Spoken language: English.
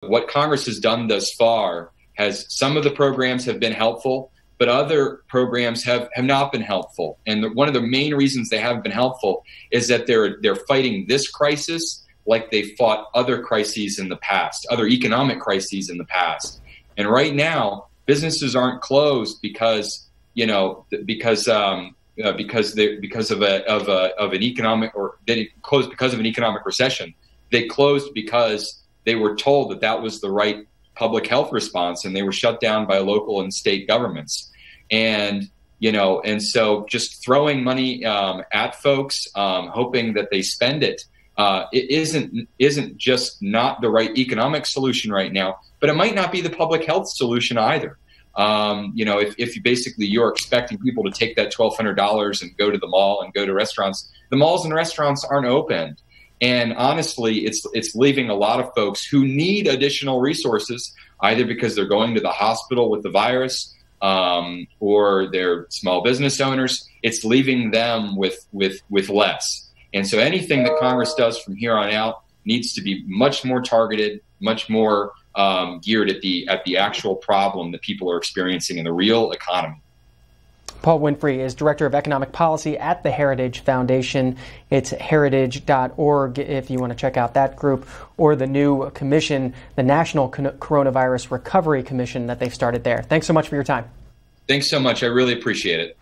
what Congress has done thus far has some of the programs have been helpful, but other programs have, have not been helpful. And the, one of the main reasons they haven't been helpful is that they're they're fighting this crisis like they fought other crises in the past, other economic crises in the past. And right now, businesses aren't closed because you know because um, uh, because they because of a of a of an economic or they closed because of an economic recession. They closed because they were told that that was the right public health response and they were shut down by local and state governments. And you know and so just throwing money um, at folks um, hoping that they spend it uh, it isn't isn't just not the right economic solution right now but it might not be the public health solution either. Um, you know if, if basically you're expecting people to take that $1200 and go to the mall and go to restaurants the malls and restaurants aren't open and honestly, it's it's leaving a lot of folks who need additional resources, either because they're going to the hospital with the virus um, or they're small business owners. It's leaving them with with with less. And so anything that Congress does from here on out needs to be much more targeted, much more um, geared at the at the actual problem that people are experiencing in the real economy. Paul Winfree is Director of Economic Policy at the Heritage Foundation. It's heritage.org if you want to check out that group or the new commission, the National Coronavirus Recovery Commission that they've started there. Thanks so much for your time. Thanks so much. I really appreciate it.